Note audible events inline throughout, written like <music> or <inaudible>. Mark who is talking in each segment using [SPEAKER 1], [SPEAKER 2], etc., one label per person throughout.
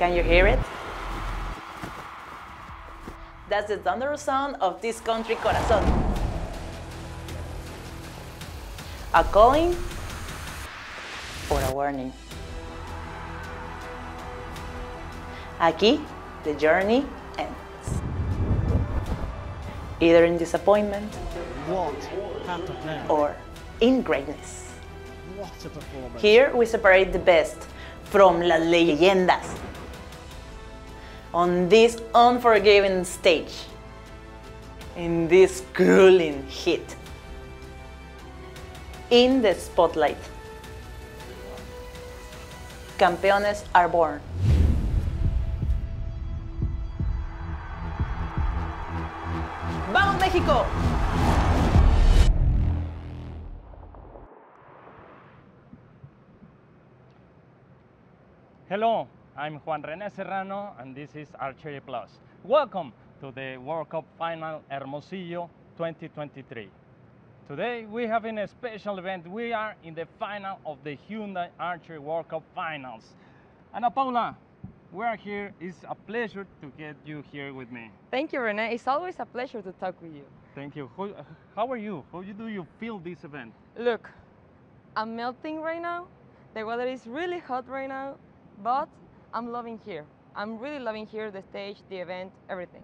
[SPEAKER 1] Can you hear it? That's the thunderous sound of this country corazon. A calling or a warning. Aquí, the journey ends. Either in disappointment or in greatness.
[SPEAKER 2] What a performance.
[SPEAKER 1] Here we separate the best from las leyendas on this unforgiving stage, in this grueling heat, in the spotlight. Campeones are born. ¡Vamos México!
[SPEAKER 3] Hello, I'm Juan René Serrano and this is Archery Plus. Welcome to the World Cup Final Hermosillo 2023. Today we have a special event. We are in the final of the Hyundai Archery World Cup Finals. Ana Paula, we are here. It's a pleasure to get you here with me.
[SPEAKER 4] Thank you, Rene. It's always a pleasure to talk with you.
[SPEAKER 3] Thank you. How, how are you? How do you feel this event?
[SPEAKER 4] Look, I'm melting right now. The weather is really hot right now, but I'm loving here. I'm really loving here, the stage, the event, everything.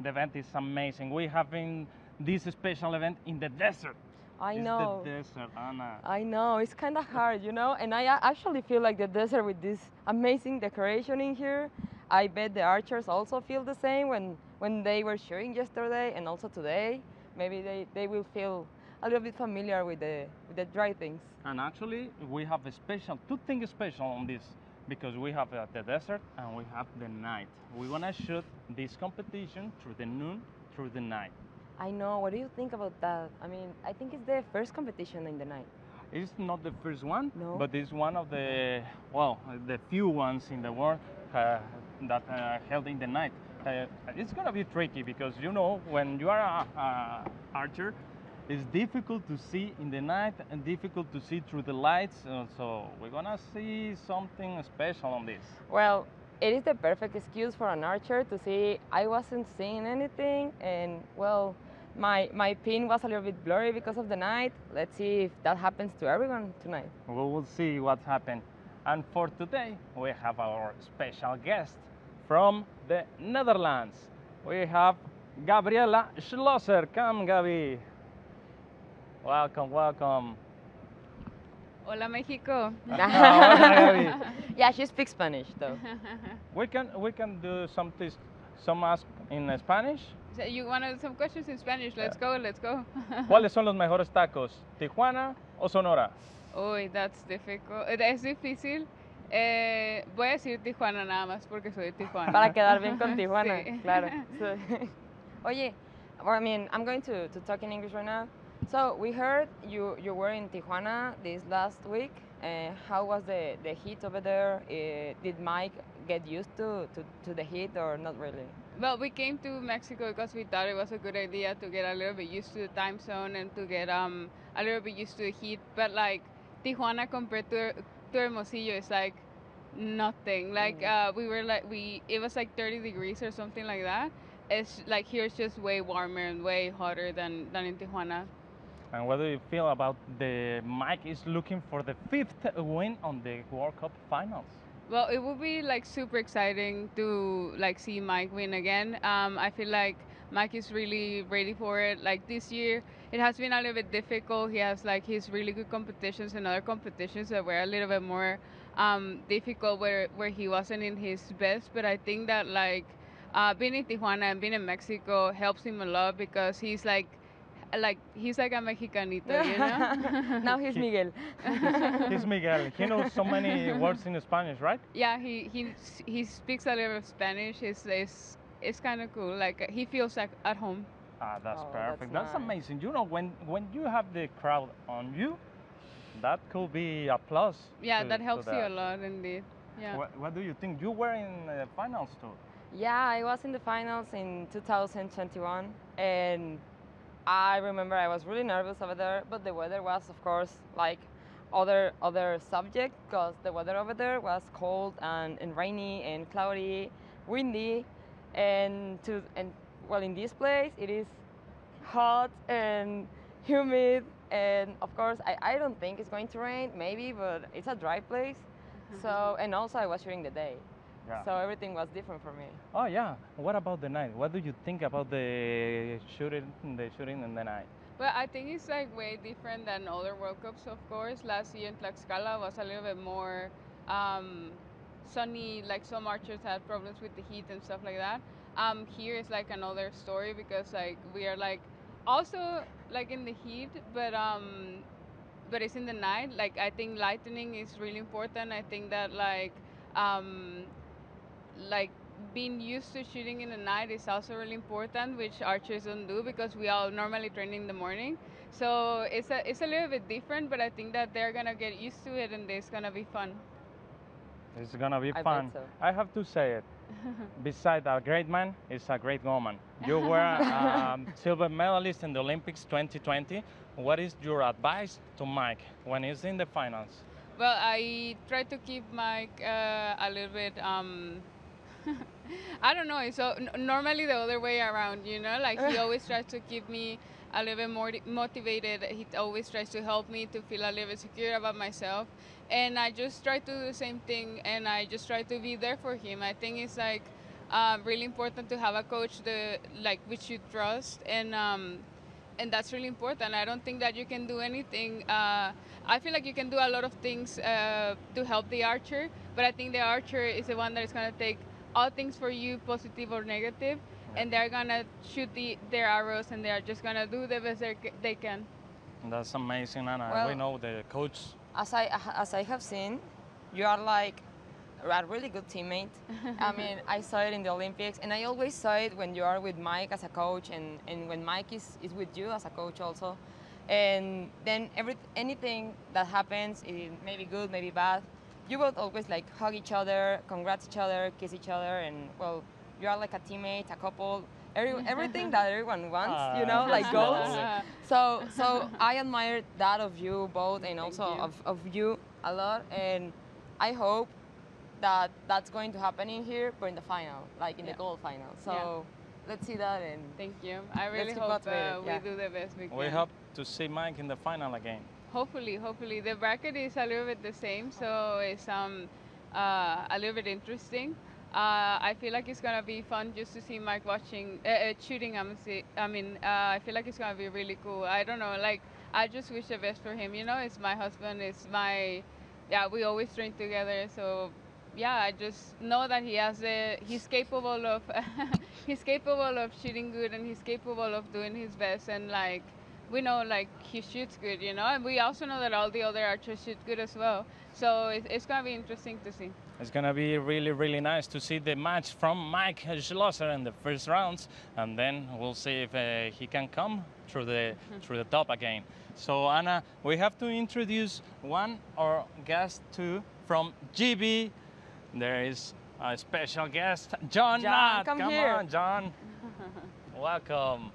[SPEAKER 3] The event is amazing. We have been this special event in the desert.
[SPEAKER 4] I
[SPEAKER 3] It's
[SPEAKER 4] know.
[SPEAKER 3] the desert, Anna.
[SPEAKER 4] I know, it's kind of hard, you know, and I actually feel like the desert with this amazing decoration in here. I bet the archers also feel the same when, when they were shooting yesterday and also today. Maybe they, they will feel a little bit familiar with the, with the dry things.
[SPEAKER 3] And actually, we have a special, two things special on this because we have uh, the desert and we have the night. We're gonna shoot this competition through the noon, through the night.
[SPEAKER 4] I know. What do you think about that? I mean, I think it's the first competition in the night.
[SPEAKER 3] It's not the first one,
[SPEAKER 4] No.
[SPEAKER 3] but it's one of the, well, the few ones in the world uh, that are held in the night. Uh, it's gonna be tricky because you know when you are a, a archer, it's difficult to see in the night and difficult to see through the lights. Uh, so we're gonna see something special on this.
[SPEAKER 4] Well, it is the perfect excuse for an archer to see I wasn't seeing anything, and well, my my pin was a little bit blurry because of the night. Let's see if that happens to everyone tonight.
[SPEAKER 3] We will see what happened. And for today, we have our special guest from the Netherlands. We have Gabriela Schloesser. Come, Gabi. Welcome, welcome.
[SPEAKER 5] Hola México. <laughs> <laughs>
[SPEAKER 4] Yeah, she speaks Spanish though. <laughs>
[SPEAKER 3] We can we can do some tis- some ask in Spanish.
[SPEAKER 5] So you want some questions in Spanish? Let's go, let's go.
[SPEAKER 3] ¿Cuáles son los mejores tacos? ¿Tijuana o Sonora?
[SPEAKER 5] Uy, that's difficult. Eh, Es difícil. Eh, voy a decir Tijuana nada más porque soy de Tijuana.
[SPEAKER 4] Para quedar bien con Tijuana,
[SPEAKER 5] Sí.
[SPEAKER 4] claro. So, Oye, well, I mean, I'm going to, to talk in English right now. So we heard you you were in Tijuana this last week. Uh, how was the, the heat over there? Uh, did Mike get used to, to, to the heat or not really?
[SPEAKER 5] Well, we came to Mexico because we thought it was a good idea to get a little bit used to the time zone and to get um a little bit used to the heat. But like Tijuana compared to to Hermosillo is like nothing. Like uh, we were like we it was like 30 degrees or something like that. It's like here it's just way warmer and way hotter than than in Tijuana.
[SPEAKER 3] And what do you feel about the Mike is looking for the fifth win on the World Cup Finals?
[SPEAKER 5] Well, it would be like super exciting to like see Mike win again. Um, I feel like Mike is really ready for it. Like this year, it has been a little bit difficult. He has like his really good competitions and other competitions that were a little bit more um, difficult where where he wasn't in his best. But I think that like uh, being in Tijuana and being in Mexico helps him a lot because he's like like he's like a Mexicanito, you know. <laughs>
[SPEAKER 4] now he's Miguel. <laughs>
[SPEAKER 3] He's Miguel. He knows so many <laughs> words in Spanish, right?
[SPEAKER 5] Yeah, he he he speaks a little of Spanish. It's it's it's kind of cool. Like he feels like at home.
[SPEAKER 3] Ah, that's
[SPEAKER 4] Oh,
[SPEAKER 3] perfect. That's,
[SPEAKER 4] nice.
[SPEAKER 3] amazing. You know, when when you have the crowd on you, that could be a plus.
[SPEAKER 5] Yeah,
[SPEAKER 3] to-
[SPEAKER 5] that
[SPEAKER 3] to
[SPEAKER 5] helps you a lot indeed. Yeah.
[SPEAKER 3] What, what do you think? You were in the finals too.
[SPEAKER 4] Yeah, I was in the finals in 2021, and I remember I was really nervous over there, but the weather was, of course, like other other subject because the weather over there was cold and, and rainy and cloudy, windy, and to and well in this place it is hot and humid and of course I, I don't think it's going to rain maybe but it's a dry place. Mm-hmm. So and also I was during the day
[SPEAKER 3] Yeah.
[SPEAKER 4] so everything was different for me
[SPEAKER 3] Oh yeah. What about the night? What do you think about the shooting, the shooting in the night?
[SPEAKER 5] Well, I think it's like way different than other World Cups, of course. Last year in Tlaxcala was a little bit more um, sunny, like some archers had problems with the heat and stuff like that. Um, here is like another story because like we are like also like in the heat, but um, but it's in the night. Like I think lightning is really important. I think that like um, like being used to shooting in the night is also really important, which archers don't do because we all normally train in the morning. So it's a it's a little bit different, but I think that they're gonna get used to it and it's gonna be fun.
[SPEAKER 3] It's gonna be
[SPEAKER 4] I
[SPEAKER 3] fun.
[SPEAKER 4] so.
[SPEAKER 3] I have to say it. <laughs> Beside a great man is a great woman. You <laughs> were um, silver medalist in the Olympics 2020. What is your advice to Mike when he's in the finals?
[SPEAKER 5] Well, I try to keep Mike uh, a little bit. Um, I don't know. So normally the other way around, you know, like he always tries to keep me a little bit more motivated. He always tries to help me to feel a little bit secure about myself, and I just try to do the same thing. And I just try to be there for him. I think it's like um, really important to have a coach the like which you trust and. Um, and that's really important. I don't think that you can do anything. Uh, I feel like you can do a lot of things uh, to help the archer, but I think the archer is the one that is going to take all things for you, positive or negative, and they're going to shoot the, their arrows and they're just going to do the best they're- can.
[SPEAKER 3] That's amazing, Anna. we know the coach.
[SPEAKER 4] as I as I have seen, you are like a really good teammate. <laughs> I mean, I saw it in the Olympics, and I always saw it when you are with Mike as a coach, and, and when Mike is, is with you as a coach also. And then every anything that happens, it may be good, maybe bad. You both always like hug each other, congrats each other, kiss each other, and well, you are like a teammate, a couple. Every, <laughs> everything that everyone wants, you know,
[SPEAKER 3] Ah,
[SPEAKER 4] like goals. <laughs> So so I admire that of you both and also
[SPEAKER 5] you.
[SPEAKER 4] of, of you a lot and I hope that that's going to happen in here but in the final, like in
[SPEAKER 5] Yeah.
[SPEAKER 4] the gold final. So let's see that and
[SPEAKER 5] Thank you. I really hope
[SPEAKER 4] motivated,
[SPEAKER 5] uh, we
[SPEAKER 4] yeah.
[SPEAKER 5] do the best we can.
[SPEAKER 3] We hope to see Mike in the final again.
[SPEAKER 5] Hopefully, hopefully the bracket is a little bit the same, so it's um uh, a little bit interesting. Uh, I feel like it's gonna be fun just to see Mike watching uh, uh, shooting. I'm see, I mean, uh, I feel like it's gonna be really cool. I don't know, like I just wish the best for him. You know, it's my husband. It's my yeah. We always train together, so yeah. I just know that he has a he's capable of <laughs> he's capable of shooting good and he's capable of doing his best and like we know like he shoots good, you know, and we also know that all the other archers shoot good as well. So it's, it's gonna be interesting to see.
[SPEAKER 3] It's gonna be really, really nice to see the match from Mike Schloesser in the first rounds, and then we'll see if uh, he can come through the through the top again. So Anna, we have to introduce one our guest too from GB. There is a special guest, John.
[SPEAKER 4] John,
[SPEAKER 3] Knott.
[SPEAKER 4] come
[SPEAKER 3] come
[SPEAKER 4] here.
[SPEAKER 3] on, John. <laughs> Welcome.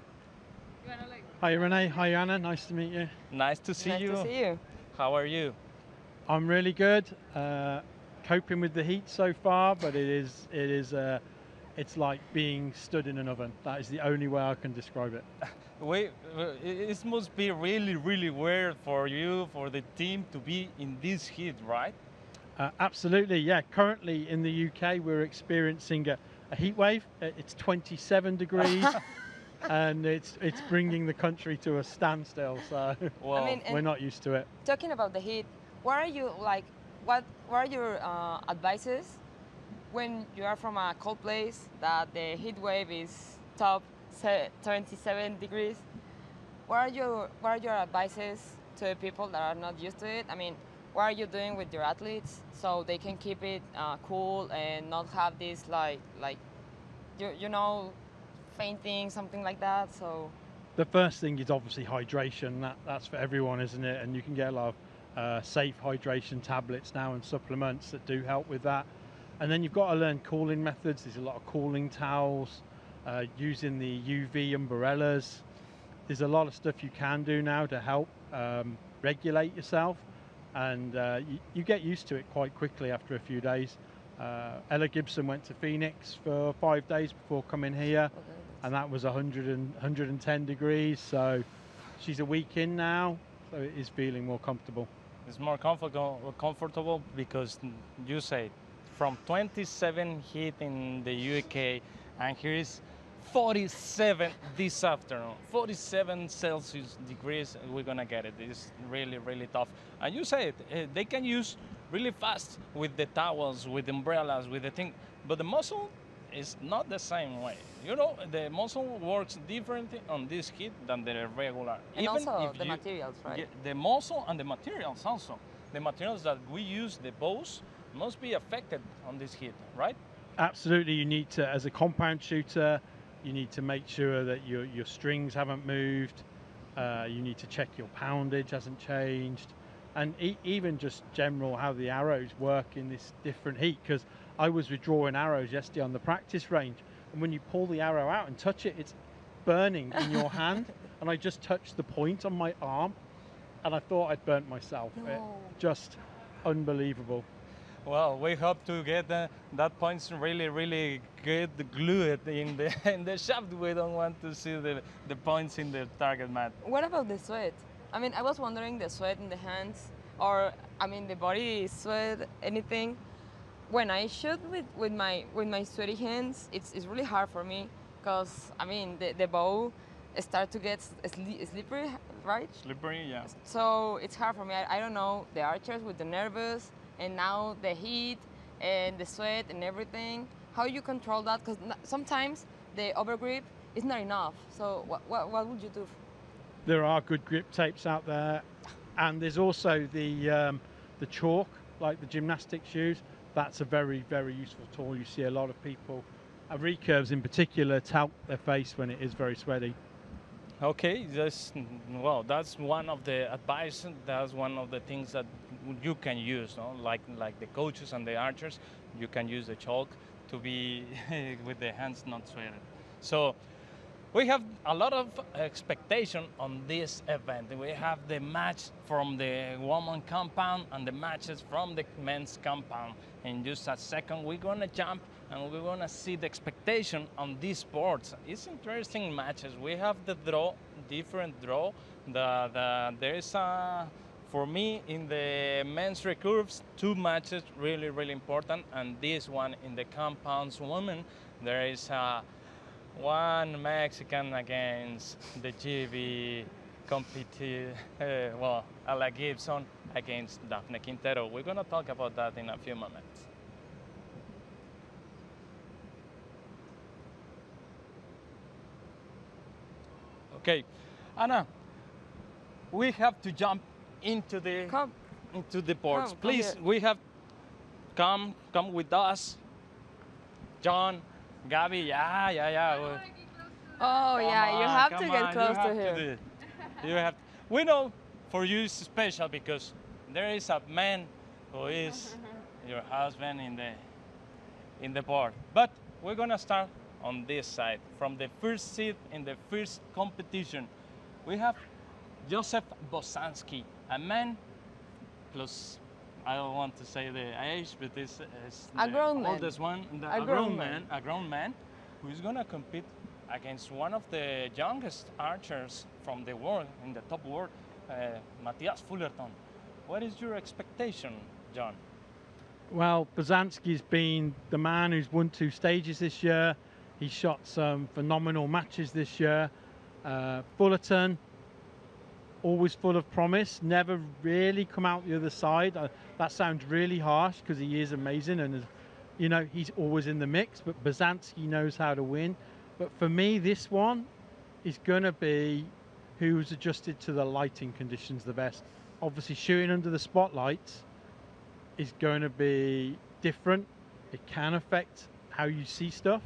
[SPEAKER 5] You wanna like
[SPEAKER 2] Hi Renee, hi Anna, nice to meet you.
[SPEAKER 3] Nice to see
[SPEAKER 4] nice
[SPEAKER 3] you.
[SPEAKER 4] to see you.
[SPEAKER 3] How are you?
[SPEAKER 2] I'm really good. Uh, coping with the heat so far, but it is it is uh, it's like being stood in an oven. That is the only way I can describe it. <laughs>
[SPEAKER 3] We, uh, it it must be really, really weird for you, for the team to be in this heat, right?
[SPEAKER 2] Uh, absolutely, yeah. Currently in the UK, we're experiencing a, a heat wave. It's 27 degrees, <laughs> and it's it's bringing the country to a standstill. So <laughs>
[SPEAKER 3] Well,
[SPEAKER 4] mean,
[SPEAKER 2] we're not used to it.
[SPEAKER 4] Talking about the heat, what are you like? What what are your uh, advices when you are from a cold place that the heat wave is top 27 degrees? What are your what are your advices to people that are not used to it? I mean, what are you doing with your athletes so they can keep it uh, cool and not have this like like you you know fainting something like that? So
[SPEAKER 2] The first thing is obviously hydration. That, that's for everyone, isn't it? And you can get a lot of uh, safe hydration tablets now and supplements that do help with that. And then you've got to learn cooling methods. There's a lot of cooling towels, uh, using the UV umbrellas. There's a lot of stuff you can do now to help um, regulate yourself. and uh, you, you get used to it quite quickly after a few days. Uh, Ella Gibson went to Phoenix for five days before coming here,
[SPEAKER 4] Okay.
[SPEAKER 2] And that was 100 and, 110 degrees. So she's a week in now, so it is feeling more comfortable.
[SPEAKER 3] It's more comfortable, comfortable because you say from 27 heat in the UK, and here is 47 this afternoon. 47 Celsius degrees. We're gonna get it. It's really, really tough. And you say it. eh, They can use really fast with the towels, with umbrellas, with the thing, but the muscle is not the same way. You know, the muscle works differently on this heat than the regular.
[SPEAKER 4] And
[SPEAKER 3] Even
[SPEAKER 4] also
[SPEAKER 3] if
[SPEAKER 4] the
[SPEAKER 3] you-
[SPEAKER 4] materials, right?
[SPEAKER 3] the muscle and the materials also. The materials that we use, the bows, must be affected on this heat, right?
[SPEAKER 2] Absolutely, you need to, as a compound shooter, you need to make sure that your, your strings haven't moved. Uh, you need to check your poundage hasn't changed, and e- even just general how the arrows work in this different heat. Because I was withdrawing arrows yesterday on the practice range, and when you pull the arrow out and touch it, it's burning in your <laughs> hand. And I just touched the point on my arm, and I thought I'd burnt myself. It- just unbelievable.
[SPEAKER 3] Well, we hope to get uh, that points really, really good glued in the <laughs> in the shaft. We don't want to see the, the points in the target mat.
[SPEAKER 4] What about the sweat? I mean, I was wondering the sweat in the hands, or I mean, the body sweat, anything. When I shoot with, with my with my sweaty hands, it's, it's really hard for me because I mean the, the bow start to get sli- slippery, right?
[SPEAKER 3] Slippery, yeah.
[SPEAKER 4] So it's hard for me. I, I don't know the archers with the nervous and now the heat and the sweat and everything. How you control that? Because sometimes the overgrip is not enough. So what, what, what would you do?
[SPEAKER 2] there are good grip tapes out there, and there's also the um, the chalk, like the gymnastic shoes. That's a very very useful tool. You see a lot of people, uh, recurves in particular, tout their face when it is very sweaty.
[SPEAKER 3] Okay, that's well. That's one of the advice. That's one of the things that you can use, no? Like like the coaches and the archers, you can use the chalk to be <laughs> with the hands not sweated. So we have a lot of expectation on this event. We have the match from the woman compound and the matches from the men's compound. In just a second, we're gonna jump and we're gonna see the expectation on these sports. It's interesting matches. We have the draw, different draw. The, the there is a for me in the men's recurves two matches really really important and this one in the compounds women there is a one Mexican against the GB compete, <laughs> uh, well, Ella Gibson against Daphne Quintero. We're going to talk about that in a few moments. Okay, Anna, we have to jump into the
[SPEAKER 4] Come.
[SPEAKER 3] into the ports.
[SPEAKER 4] Come, come
[SPEAKER 3] Please,
[SPEAKER 4] here.
[SPEAKER 3] we have come come with us. John, Gabby, yeah, yeah, yeah. we-
[SPEAKER 4] Oh
[SPEAKER 3] Come
[SPEAKER 4] yeah, you
[SPEAKER 3] on,
[SPEAKER 4] have to get
[SPEAKER 3] on,
[SPEAKER 4] close
[SPEAKER 3] you
[SPEAKER 4] to
[SPEAKER 3] have
[SPEAKER 4] him.
[SPEAKER 3] do you have. We know for you it's special because there is a man who is <laughs> your husband in the in the board. But we're gonna start on this side from the first seat in the first competition. We have Joseph Bošanský, a man plus. I don't want to say the age, but this is
[SPEAKER 4] A
[SPEAKER 3] the
[SPEAKER 4] grown man.
[SPEAKER 3] oldest one, the,
[SPEAKER 4] A
[SPEAKER 3] a,
[SPEAKER 4] grown
[SPEAKER 3] grown
[SPEAKER 4] man.
[SPEAKER 3] man, a grown man, who is gonna compete against one of the youngest archers from the world, in the top world, uh, Mathias Fullerton. What is your expectation, John?
[SPEAKER 2] Well, Bošanský's been the man who's won two stages this year. He's shot some phenomenal matches this year. Uh, Fullerton, always full of promise, never really come out the other side. Uh, that sounds really harsh because he is amazing and, you know, he's always in the mix. But Bošanský knows how to win. But for me, this one is going to be who's adjusted to the lighting conditions the best. Obviously, shooting under the spotlights is going to be different. It can affect how you see stuff.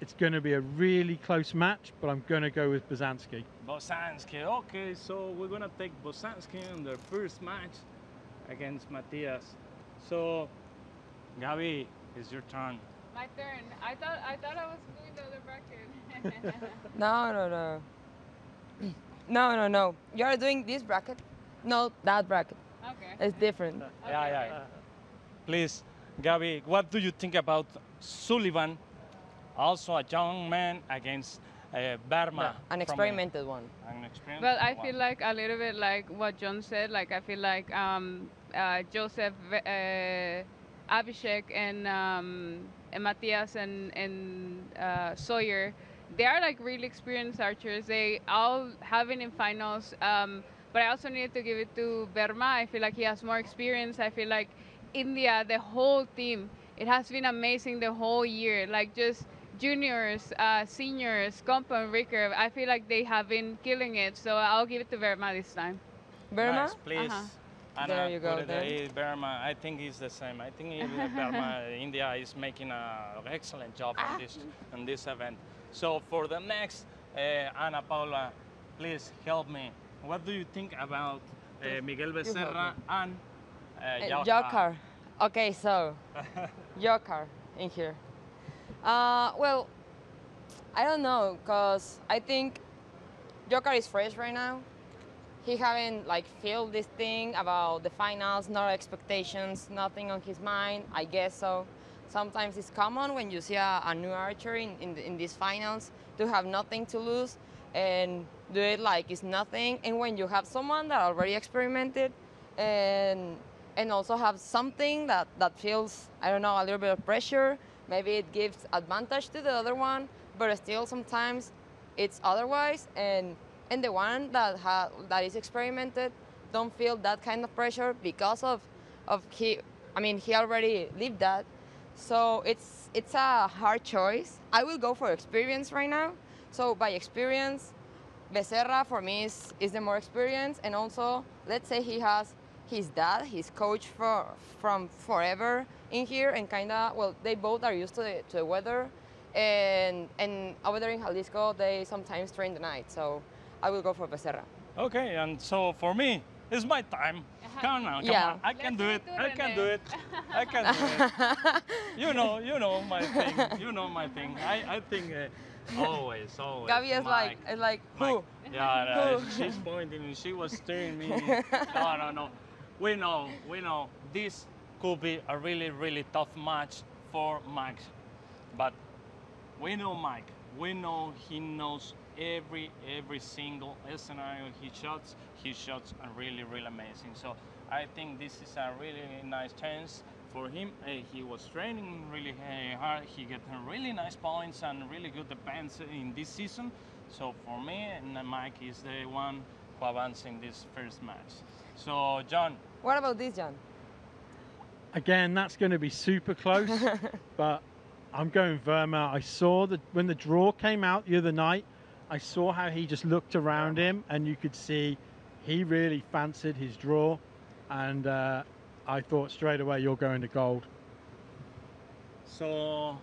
[SPEAKER 2] It's going to be a really close match, but I'm going to go with Bošanský.
[SPEAKER 3] Bošanský. Okay, so we're gonna take Bošanský in the first match against Matthias. So, Gabi, it's your turn.
[SPEAKER 5] My turn. I thought I thought I was doing the other bracket. <laughs>
[SPEAKER 4] No, no, no. No, no, no. You're doing this bracket, no that bracket.
[SPEAKER 5] Okay.
[SPEAKER 4] It's different.
[SPEAKER 3] Yeah, yeah. Please, Gabby, what do you think about Sullivan, also a young man against uh, Verma?
[SPEAKER 4] An
[SPEAKER 3] from
[SPEAKER 4] experimented one.
[SPEAKER 3] An experimented
[SPEAKER 5] Well, I
[SPEAKER 3] one.
[SPEAKER 5] feel like a little bit like what John said. Like I feel like um, uh, Joseph, uh, Abhishek, and, um, and Matthias and and uh, Sawyer, they are like really experienced archers. They all have been in finals. Um, but I also needed to give it to Verma. I feel like he has more experience. I feel like India, the whole team, it has been amazing the whole year. Like just juniors, uh, seniors, Compa and Ricker. I feel like they have been killing it. So I'll give it to Verma this time.
[SPEAKER 4] Verma?
[SPEAKER 3] Nice, please.
[SPEAKER 5] Uh-huh.
[SPEAKER 3] Anna,
[SPEAKER 4] There you go,
[SPEAKER 3] put it
[SPEAKER 4] then.
[SPEAKER 3] there. Verma, I think it's the same. I think it- Verma, <laughs> India is making an excellent job
[SPEAKER 4] Ah.
[SPEAKER 3] on this on this event. So for the next, uh, Ana Paula, please help me. What do you think about uh, Miguel Becerra and uh,
[SPEAKER 4] Uh,
[SPEAKER 3] Johan?
[SPEAKER 4] Okay, so <laughs> Jawkar in here. Uh, well, I don't know, cause I think Jawkar is fresh right now. He haven't like feel this thing about the finals, no expectations, nothing on his mind. I guess so. Sometimes it's common when you see a, a new archer in, in, in these finals to have nothing to lose and do it like it's nothing. And when you have someone that already experimented and and also have something that, that feels, I don't know, a little bit of pressure, maybe it gives advantage to the other one, but still sometimes it's otherwise. And and the one that ha- that is experimented don't feel that kind of pressure because of of he I mean he already lived that. So it's it's a hard choice. I will go for experience right now. So by experience, Becerra for me is, is the more experienced and also let's say he has his dad, his coach for from forever in here and kinda well they both are used to the, to the weather and and over there in Jalisco they sometimes train the night. So I will go for Becerra.
[SPEAKER 3] Okay, and so for me, it's my time. Come on, now, come
[SPEAKER 4] Yeah.
[SPEAKER 3] on. I can
[SPEAKER 5] Let's
[SPEAKER 3] do
[SPEAKER 5] give
[SPEAKER 3] it.
[SPEAKER 5] it
[SPEAKER 3] I can do it. I can do it. you know, you know my thing. You know my thing. I, I think uh, always, always.
[SPEAKER 4] Gabi is like
[SPEAKER 3] Mike.
[SPEAKER 4] is like
[SPEAKER 3] Mike.
[SPEAKER 4] who?
[SPEAKER 3] Yeah, no,
[SPEAKER 4] Who?
[SPEAKER 3] she's pointing and she was staring me. <laughs> No, no, no. We know, we know this could be a really, really tough match for Mike. But we know Mike. We know he knows every every single scenario he shots. His shots are really, really amazing. So I think this is a really nice chance for him. Uh, he was training really uh, hard. He got really nice points and really good defense in this season. So for me, and Mike is the one who advanced in this first match. So John,
[SPEAKER 4] What about this, John?
[SPEAKER 2] Again, that's going to be super close, <laughs> but I'm going Verma. I saw that when the draw came out the other night, I saw how he just looked around him, and you could see he really fancied his draw, and uh, I thought straight away you're going to gold.
[SPEAKER 3] So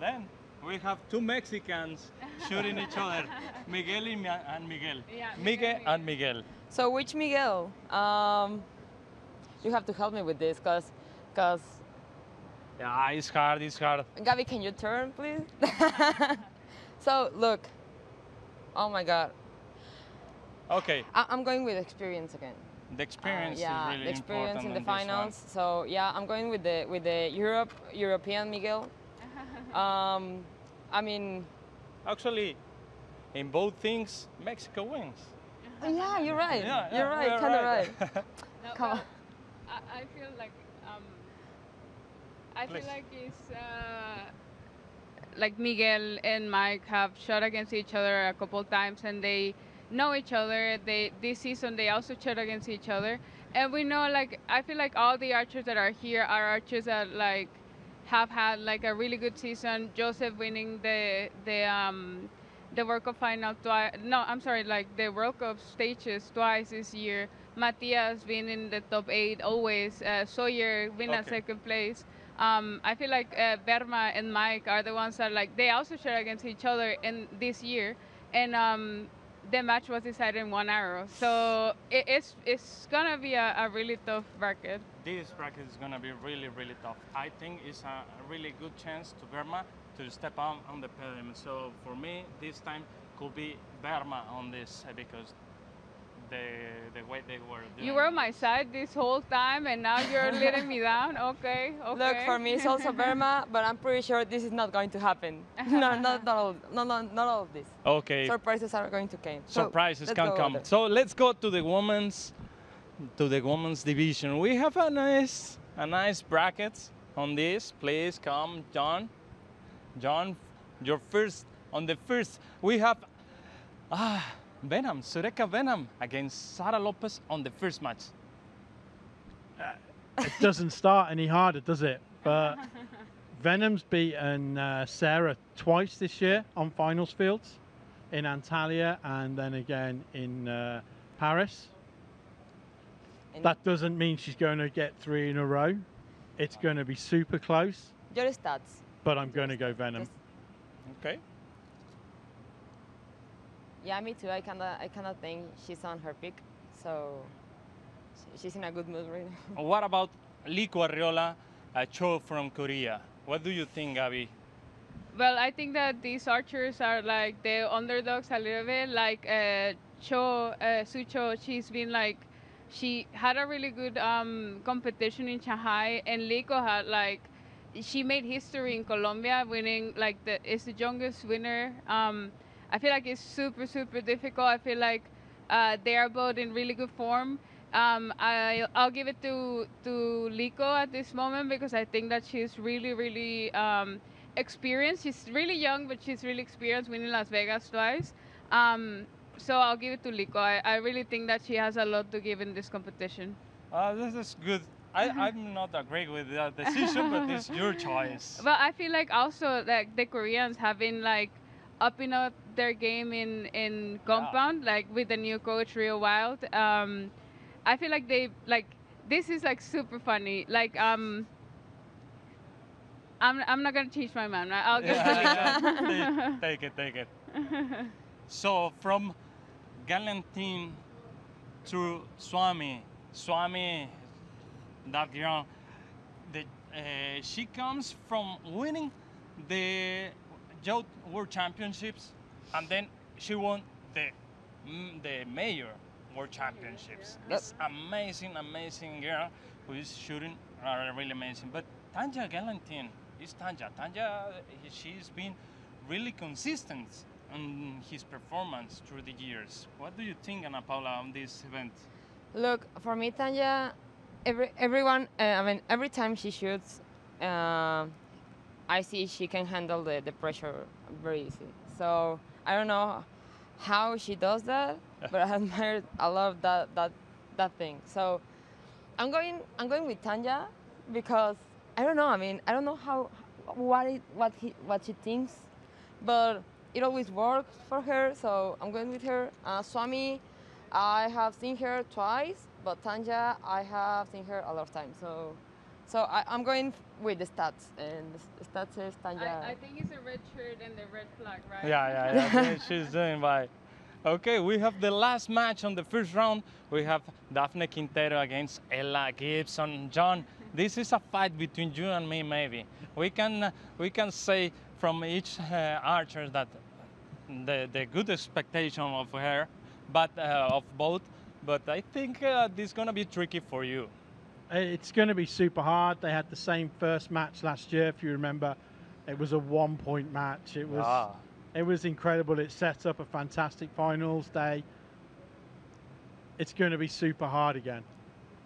[SPEAKER 3] then we have two Mexicans shooting each other, <laughs> Miguel and Miguel.
[SPEAKER 5] Yeah, Miguel
[SPEAKER 3] Miguel
[SPEAKER 5] and
[SPEAKER 3] and Miguel.
[SPEAKER 4] So which Miguel? Um, you have to help me with this, cause, cause
[SPEAKER 3] Yeah, it's hard, it's hard.
[SPEAKER 4] Gabi, can you turn, please? <laughs> so look. Oh my God,
[SPEAKER 3] Okay,
[SPEAKER 4] I- I'm going with experience again.
[SPEAKER 3] the experience
[SPEAKER 4] Uh, yeah,
[SPEAKER 3] is really
[SPEAKER 4] the experience in the
[SPEAKER 3] this one.
[SPEAKER 4] finals. So yeah, I'm going with the with the Europe European Miguel. <laughs> Um, I mean,
[SPEAKER 3] Actually, in both things, Mexico wins.
[SPEAKER 4] Yeah, you're right.
[SPEAKER 3] Yeah, yeah,
[SPEAKER 4] you're right, kind of right. <laughs>
[SPEAKER 5] No,
[SPEAKER 4] Come on.
[SPEAKER 5] well, I, I feel like um, I
[SPEAKER 3] Please.
[SPEAKER 5] feel like it's uh, like Miguel and Mike have shot against each other a couple times, and they know each other. They this season they also shot against each other, and we know like I feel like all the archers that are here are archers that like have had like a really good season. Joseph winning the the um the World Cup final twice. No, I'm sorry, like the World Cup stages twice this year. Matthias being in the top eight always. Uh, Sawyer being at
[SPEAKER 3] Okay.
[SPEAKER 5] second place. Um, I feel like uh, Verma and Mike are the ones that like they also shot against each other in this year, and um, the match was decided in one arrow. So it, it's it's gonna be a, a really tough bracket.
[SPEAKER 3] this bracket is gonna be really, really tough. I think it's a really good chance to Verma to step on on the podium. So for me, this time could be Verma on this because the, the way they were doing.
[SPEAKER 5] You were on my side this whole time, and now you're <laughs> letting me down. Okay, okay.
[SPEAKER 4] Look, for me it's also Verma, but I'm pretty sure this is not going to happen. <laughs> <laughs> no, not, not all, no, no, not all of this.
[SPEAKER 3] Okay,
[SPEAKER 4] Surprises are going to come.
[SPEAKER 3] Surprises
[SPEAKER 4] let's
[SPEAKER 3] can
[SPEAKER 4] go
[SPEAKER 3] come.
[SPEAKER 4] there.
[SPEAKER 3] So let's go to the women's to the women's division. We have a nice a nice bracket on this. Please come, John. John, your first on the first. We have ah Vennam, Surekha Vennam against Sara Lopez on the first match.
[SPEAKER 2] it doesn't start any harder, does it? But Vennam's beaten uh, Sarah twice this year on finals fields, in Antalya and then again in uh, Paris.
[SPEAKER 4] And
[SPEAKER 2] That doesn't mean she's going to get three in a row. It's going to be super close,
[SPEAKER 4] your stats.
[SPEAKER 2] But I'm going to go
[SPEAKER 4] Vennam.
[SPEAKER 3] Okay.
[SPEAKER 4] Yeah, me too. I kinda, I kinda think she's on her peak, so she's in a good mood right now. <laughs>
[SPEAKER 3] What about Liko Arreola, a Cho from Korea? What do you think, Abby?
[SPEAKER 5] Well, I think that these archers are like the underdogs a little bit. Like uh, Cho, uh, Sucho, she's been like, she had a really good um, competition in Shanghai, and Liko had like, she made history in Colombia, winning like the is the youngest winner. Um, I feel like it's super super difficult. I feel like uh, they are both in really good form. Um, I I'll give it to to Liko at this moment because I think that she's really really um, experienced. She's really young, but she's really experienced, winning Las Vegas twice. Um, so I'll give it to Liko. I, I really think that she has a lot to give in this competition.
[SPEAKER 3] Uh, this is good. I, I'm not agree with that decision, but it's your <laughs> choice.
[SPEAKER 5] But I feel like also like the Koreans have been like upping up their game in in compound, like with the new coach Reo Wilde. Um, I feel like they like this is like super funny. Like um, I'm I'm not gonna change my mind. right? I'll it
[SPEAKER 3] Yeah, yeah. Take, <laughs> take it, take it. <laughs> So from Gellenthien to Swami, Swami, that girl, the, uh, she comes from winning the Youth World Championships, and then she won the mm, the Major World Championships.
[SPEAKER 4] That-
[SPEAKER 3] It's amazing, amazing girl who is shooting uh, really amazing. But Tanja Gellenthien is Tanja. Tanja, she's been really consistent in his performance through the years. What do you think, Ana Paula, on this event?
[SPEAKER 4] Look, for me, Tanya, every everyone, uh, I mean, every time she shoots, uh, I see she can handle the, the pressure very easy. So I don't know how she does that, <laughs> but I admire a lot of that that that thing. So I'm going I'm going with Tanya because I don't know. I mean, I don't know how what it, what he what she thinks, but it always works for her. So I'm going with her. Uh, Swami, I have seen her twice, but Tanja, I have seen her a lot of times. So, so I, I'm going with the stats, and the stats says Tanja.
[SPEAKER 5] I, I think it's a red shirt and the red flag, right?
[SPEAKER 3] Yeah, yeah, yeah. <laughs> she's doing right. Okay, we have the last match on the first round. We have Daphne Quintero against Ella Gibson. John, this is a fight between you and me, maybe. We can uh, we can say from each uh, archer that the the good expectation of her, but uh, of both. But I think uh, this is gonna be tricky for you.
[SPEAKER 2] It's going to be super hard. They had the same first match last year, if you remember. It was a one-point match. It was
[SPEAKER 3] Ah.
[SPEAKER 2] it was incredible. It set up a fantastic finals day. It's going to be super hard again.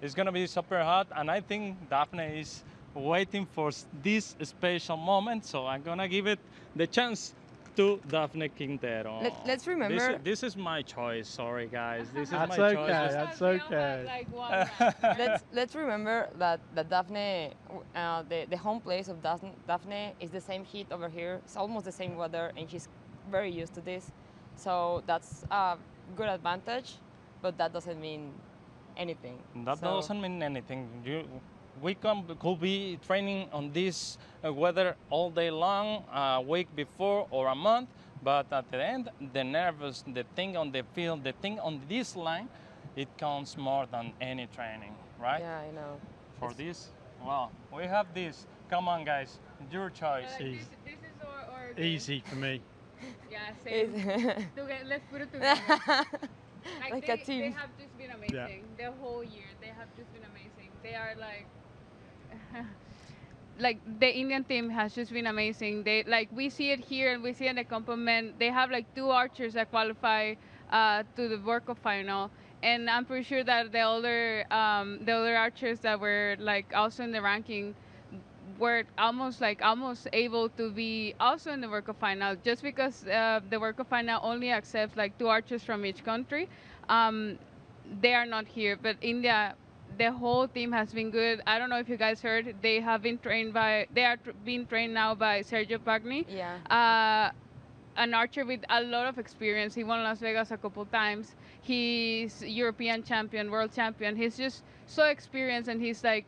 [SPEAKER 3] It's gonna be super hot, and I think Daphne is waiting for this special moment. So I'm gonna give it the chance to Daphne Quintero.
[SPEAKER 4] Let- let's
[SPEAKER 3] This,
[SPEAKER 4] remember-
[SPEAKER 3] is- this is my choice. Sorry, guys. This is
[SPEAKER 2] That's
[SPEAKER 3] my
[SPEAKER 2] okay.
[SPEAKER 3] choice.
[SPEAKER 2] That's
[SPEAKER 5] We all had,
[SPEAKER 2] okay.
[SPEAKER 5] like, one <laughs>
[SPEAKER 4] let's let's remember that that Daphne, uh, the the home place of Daphne, Daphne is the same heat over here. It's almost the same weather, and she's very used to this. So that's a good advantage, but that doesn't mean anything.
[SPEAKER 3] That
[SPEAKER 4] So-
[SPEAKER 3] doesn't mean anything. You, we can, could be training on this uh, weather all day long, a week before or a month, but at the end, the nervous, the thing on the field, the thing on this line, it counts more than any training, right?
[SPEAKER 4] Yeah, I know.
[SPEAKER 3] For this, well, we have this. Come on, guys, your choice.
[SPEAKER 5] Uh,
[SPEAKER 2] Easy.
[SPEAKER 5] this, this is our, our.
[SPEAKER 2] Easy for me. <laughs>
[SPEAKER 5] Yeah, same.
[SPEAKER 4] It's-
[SPEAKER 5] Toge- let's put it <laughs> together.
[SPEAKER 4] like
[SPEAKER 5] they,
[SPEAKER 4] a team.
[SPEAKER 5] They have just been amazing. The whole year, they have just been amazing. They are like, <laughs> like the Indian team has just been amazing. They like we see it here and we see it in the compliment. They have like two archers that qualify uh, to the World Cup final. And I'm pretty sure that the other um, the other archers that were like also in the ranking were almost like almost able to be also in the World Cup final just because uh, the World Cup final only accepts like two archers from each country. Um, they are not here, but India, the whole team has been good. I don't know if you guys heard, they have been trained by they are tr- being trained now by Sergio Pagni.
[SPEAKER 4] Yeah.
[SPEAKER 5] Uh, an archer with a lot of experience. He won Las Vegas a couple times. He's European champion, world champion. He's just so experienced, and he's like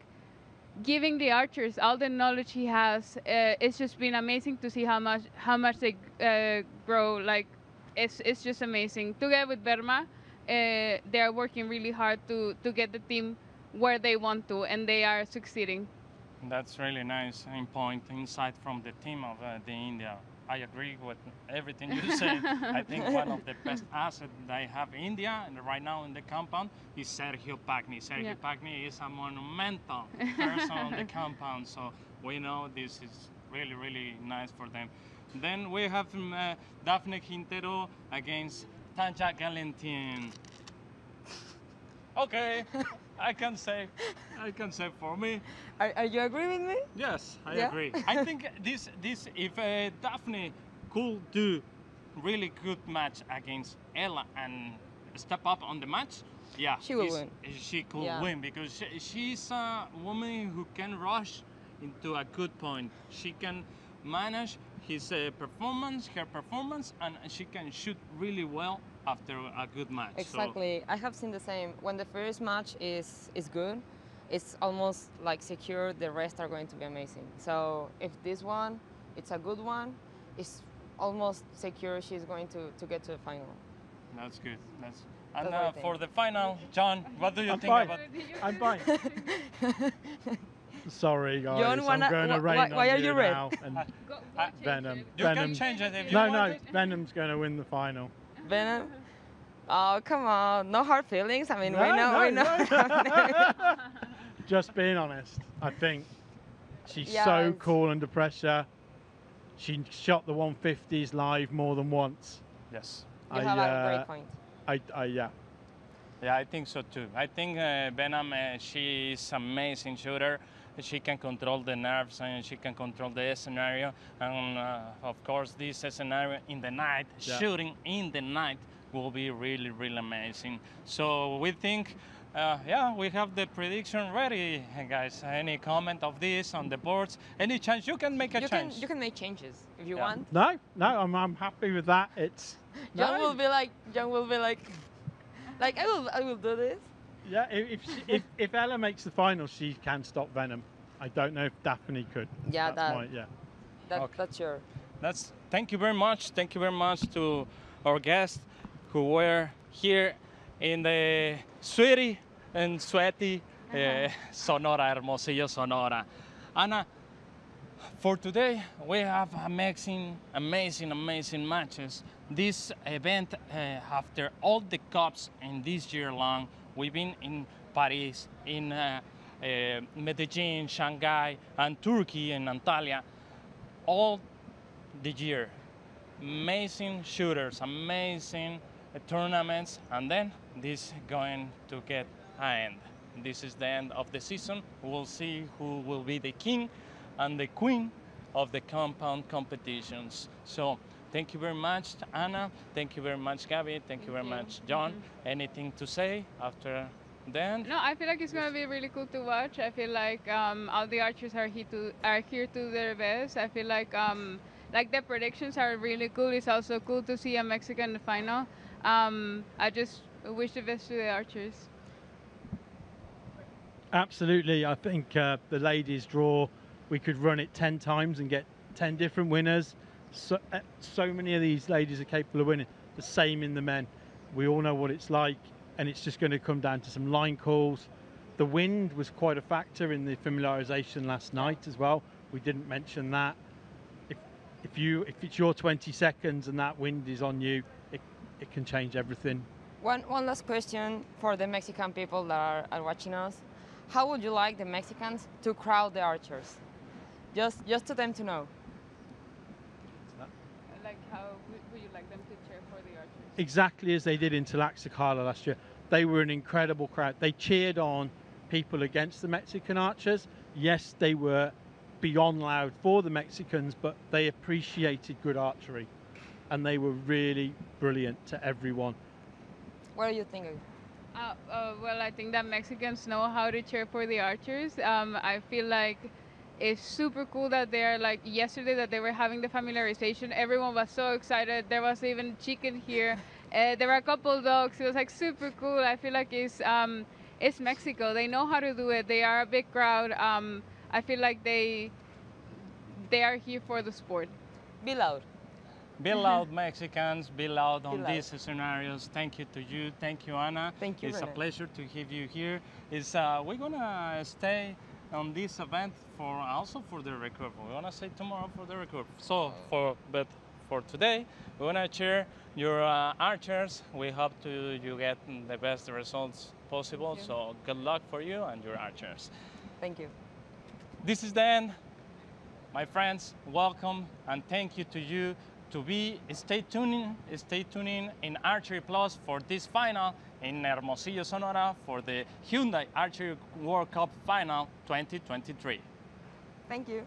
[SPEAKER 5] giving the archers all the knowledge he has. Uh, it's just been amazing to see how much how much they uh, grow. Like it's it's just amazing. Together with Verma, uh, they are working really hard to to get the team where they want to, and they are succeeding.
[SPEAKER 3] That's really nice in point insight from the team of uh, the India. I agree with everything you said. <laughs> I think one of the best assets they have in India and right now in the compound is Sergio Pagni. Sergio
[SPEAKER 5] Yeah.
[SPEAKER 3] Pagni is a monumental person on the <laughs> compound, so we know this is really, really nice for them. Then we have um, uh, Daphne Quintero against Tanja Gellenthien. Okay, I can say, I can say for me,
[SPEAKER 4] Are, are you agree with me?
[SPEAKER 3] Yes, I
[SPEAKER 4] Yeah?
[SPEAKER 3] agree. I think <laughs> this this if uh, Daphne could do really good match against Ella and step up on the match, yeah,
[SPEAKER 4] She will win.
[SPEAKER 3] She could
[SPEAKER 4] Yeah.
[SPEAKER 3] win because she, she's a woman who can rush into a good point. She can manage his uh, performance, her performance, and she can shoot really well after a good match. So-
[SPEAKER 4] Exactly. I have seen the same. When the first match is is good, it's almost like secure. The rest are going to be amazing. So if this one, it's a good one, it's almost secure. She's going to, to get to the final.
[SPEAKER 3] that's good. That's and
[SPEAKER 4] That's
[SPEAKER 3] uh, for the final, John, what do you
[SPEAKER 2] I'm
[SPEAKER 3] think
[SPEAKER 2] fine.
[SPEAKER 3] about?
[SPEAKER 2] I'm fine. <laughs> Sorry, guys.
[SPEAKER 4] John,
[SPEAKER 2] I'm going to
[SPEAKER 4] wh-
[SPEAKER 2] rain
[SPEAKER 4] why-
[SPEAKER 2] on
[SPEAKER 4] why are you red?
[SPEAKER 2] now. And
[SPEAKER 5] Go, go
[SPEAKER 3] Uh,
[SPEAKER 5] Vennam.
[SPEAKER 3] You
[SPEAKER 2] Vennam.
[SPEAKER 3] can change it if you
[SPEAKER 2] no,
[SPEAKER 3] want.
[SPEAKER 2] no,
[SPEAKER 3] it.
[SPEAKER 2] Vennam's going to win the final.
[SPEAKER 4] Vennam. Oh come on! No hard feelings. I mean, we
[SPEAKER 2] No,
[SPEAKER 4] know.
[SPEAKER 2] no,
[SPEAKER 4] we know.
[SPEAKER 2] no. <laughs> Just being honest, I think she's
[SPEAKER 4] Yeah,
[SPEAKER 2] so cool under pressure. She shot the 150s live more than once.
[SPEAKER 3] Yes.
[SPEAKER 4] you
[SPEAKER 2] I,
[SPEAKER 4] have a
[SPEAKER 2] uh,
[SPEAKER 4] great point.
[SPEAKER 2] I, I, yeah.
[SPEAKER 3] Yeah, I think so too. I think uh, Vennam, uh, she is amazing shooter. She can control the nerves and she can control the scenario. And uh, of course, this scenario in the night,
[SPEAKER 2] Yeah.
[SPEAKER 3] shooting in the night, will be really, really amazing. So we think, uh, yeah, we have the prediction ready, guys. Any comment of this on the boards? Any chance you can make a
[SPEAKER 4] You can
[SPEAKER 3] change?
[SPEAKER 4] you can make changes if you
[SPEAKER 3] Yeah.
[SPEAKER 4] want.
[SPEAKER 2] No, no, I'm, I'm happy with that. It's
[SPEAKER 4] John
[SPEAKER 2] no.
[SPEAKER 4] will be like John will be like like I will I will do this.
[SPEAKER 2] Yeah, if if, she, if if Ella makes the final, she can stop Vennam. I don't know if Daphne could.
[SPEAKER 4] Yeah,
[SPEAKER 2] That's
[SPEAKER 4] that
[SPEAKER 2] my, yeah.
[SPEAKER 4] that
[SPEAKER 3] Okay.
[SPEAKER 4] that's sure.
[SPEAKER 3] That's thank you very much. Thank you very much to our guests who were here in the sweaty and sweaty uh, Sonora, Hermosillo, Sonora. Anna, for today we have amazing, amazing, amazing matches. This event, uh, after all the cups in this year long, we've been in Paris, in uh, uh, Medellin, Shanghai, and Turkey and Antalya all the year. Amazing shooters, amazing tournaments, and then this going to get an end. This is the end of the season. We'll see who will be the king and the queen of the compound competitions. So thank you very much, Anna. Thank you very much, Gabby. Thank, you very much, John. Anything to say after the end?
[SPEAKER 5] No, I feel like it's gonna be really cool to watch. I feel like um, all the archers are here to are here to their best. I feel like um, like the predictions are really cool. It's also cool to see a Mexican in the final. Um, I just wish the best to the archers.
[SPEAKER 2] Absolutely. I think uh, the ladies' draw, we could run it 10 times and get 10 different winners. So, uh, so many of these ladies are capable of winning. The same in the men. We all know what it's like, and it's just going to come down to some line calls. The wind was quite a factor in the familiarization last night as well. We didn't mention that. If, if you if it's your 20 seconds and that wind is on you, it, it can change everything.
[SPEAKER 4] One, one last question for the Mexican people that are, are watching us. How would you like the Mexicans to crowd the archers? Just, just to them to know.
[SPEAKER 5] Like how would, would you like them to cheer for the archers?
[SPEAKER 2] exactly as they did in Tlaxcala last year. They were an incredible crowd. They cheered on people against the Mexican archers. Yes, they were beyond loud for the Mexicans, but they appreciated good archery and they were really brilliant to everyone.
[SPEAKER 4] What are you thinking?
[SPEAKER 5] Uh, uh, well, I think that Mexicans know how to cheer for the archers. Um, I feel like it's super cool that they're like yesterday that they were having the familiarization. Everyone was so excited. There was even chicken here. <laughs> Uh, there were a couple dogs. It was like super cool. I feel like it's um, it's Mexico. They know how to do it. They are a big crowd. Um, I feel like they they are here for the sport.
[SPEAKER 4] Be loud.
[SPEAKER 3] Be loud, Mexicans. Be loud on
[SPEAKER 4] loud.
[SPEAKER 3] these scenarios. Thank you to you. Thank you, Anna.
[SPEAKER 4] Thank you,
[SPEAKER 3] It's a pleasure to have you here. It's, uh, we're gonna stay on this event for also for the record. We're gonna say tomorrow for the record. So for but for today, we're gonna cheer your uh, archers. We hope to you get the best results possible. So good luck for you and your archers.
[SPEAKER 4] Thank you.
[SPEAKER 3] This is the end. My friends, welcome and thank you to you to be stay tuning, stay tuning in Archery Plus for this final in Hermosillo, Sonora for the Hyundai Archery World Cup Final 2023.
[SPEAKER 4] Thank you.